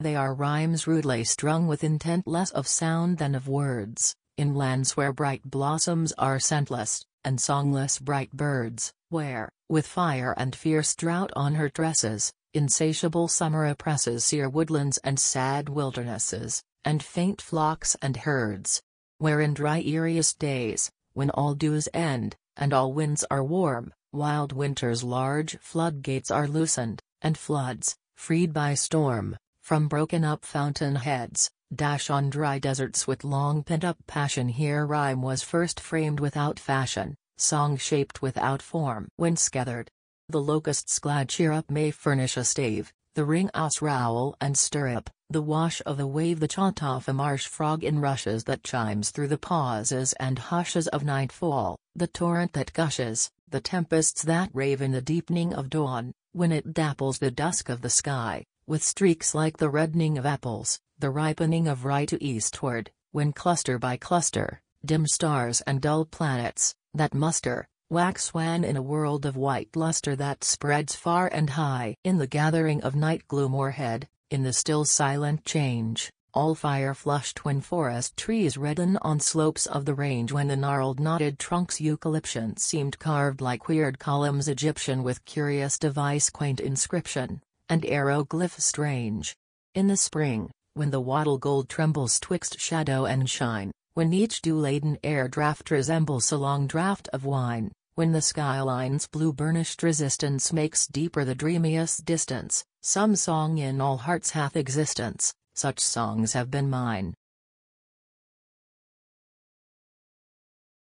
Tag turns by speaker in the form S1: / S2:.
S1: They are rhymes rudely strung with intent less of sound than of words, in lands where bright blossoms are scentless, and songless bright birds, where, with fire and fierce drought on her tresses, insatiable summer oppresses sere woodlands and sad wildernesses, and faint flocks and herds. Where in dry eeriest days, when all dews end, and all winds are warm, wild winter's large floodgates are loosened, and floods, freed by storm, from broken-up fountain heads, dash on dry deserts with long pent-up passion here rhyme was first framed without fashion, song shaped without form. When scathered, the locust's glad cheer-up may furnish a stave, the ring-ouse rowel and stirrup, the wash of the wave the chaunt of a marsh frog in rushes that chimes through the pauses and hushes of nightfall, the torrent that gushes, the tempests that rave in the deepening of dawn, when it dapples the dusk of the sky, with streaks like the reddening of apples, the ripening of rye to eastward, when cluster by cluster, dim stars and dull planets, that muster, wax wan in a world of white luster that spreads far and high. In the gathering of night gloom o'erhead, in the still silent change, all fire flushed when forest trees redden on slopes of the range when the gnarled knotted trunks eucalyptian seemed carved like weird columns Egyptian with curious device quaint inscription, and hieroglyph strange. In the spring, when the wattle gold trembles twixt shadow and shine, when each dew-laden air draught resembles a long draught of wine, when the skyline's blue burnished resistance makes deeper the dreamiest distance, some song in all hearts hath existence, such songs have been mine.